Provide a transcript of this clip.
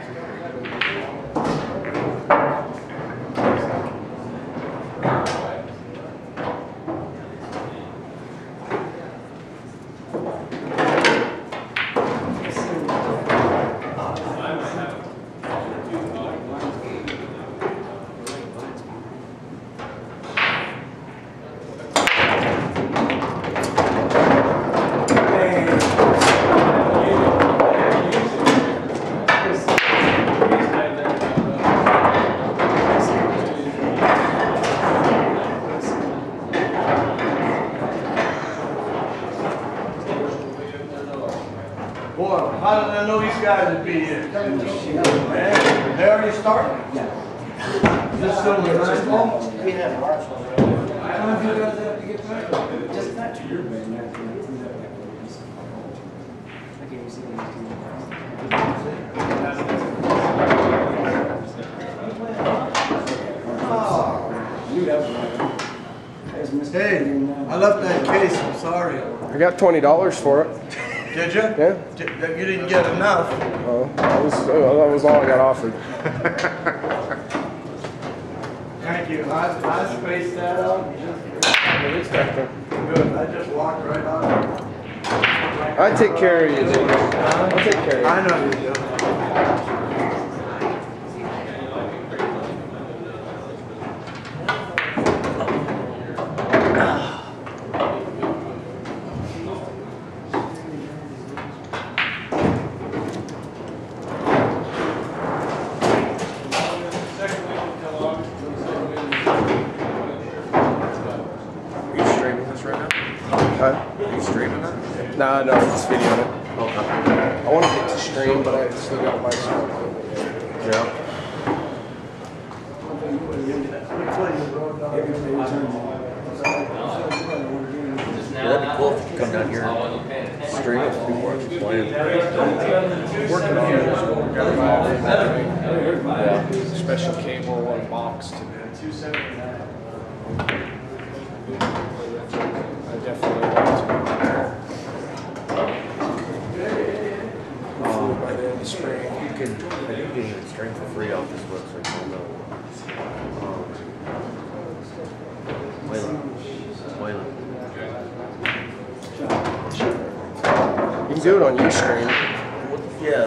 I might guys would be here. Man, They already started? Just still in high school? We have ours. How long do you guys have to get back? Just not to your bed. I can't see Hey, I left that case, I'm sorry. I got twenty dollars for it. Did you? Yeah. Did- You didn't get enough. Oh, that was uh, that was all I got offered. Thank you. I, I spaced that out. Good, I just walked right out. I take care of you, dude. I'll take care of you. I know you do. Are you streaming that? Nah, no, it's videoing it. Okay. I want to get to stream, but I still got my stuff. Yeah. Yeah, that'd be cool if you come down here and stream it before it's playing. Working on it. Got my yeah. special cable and box to I definitely want to. By the end of the spring. You can, I think you can stream for free off this website. I don't know. Um, Wayland. Wayland. You can do it on Ustream. Yeah.